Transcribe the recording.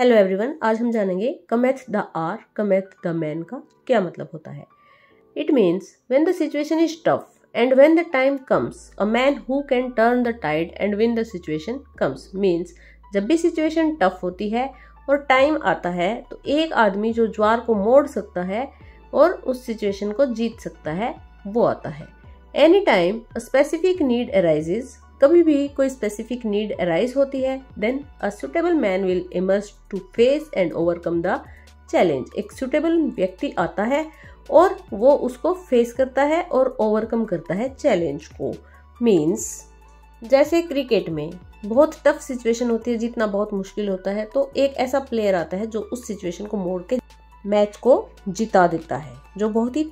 Hello everyone आज हम जानेंगे cometh the hour cometh the man का क्या मतलब होता है। It means when the situation is tough and when the time comes a man who can turn the tide and win the situation comes means जब भी situation tough होती है और टाइम आता है तो एक आदमी जो ज्वार को मोड़ सकता है और उस सिचुएशन को जीत सकता है, वो आता है। Any time a specific need arises कभी भी कोई स्पेसिफिक नीड अराइज होती है then a suitable man will emerge to face and overcome the challenge एक सुटेबल व्यक्ति आता है और वो उसको फेस करता है और ओवरकम करता है चैलेंज को। मीन्स जैसे क्रिकेट में बहुत टफ सिचुएशन होती है, जीतना बहुत मुश्किल होता है तो एक ऐसा प्लेयर आता है जो उस सिचुएशन को मोड़ के मैच को जिता देता है, जो बहुत ही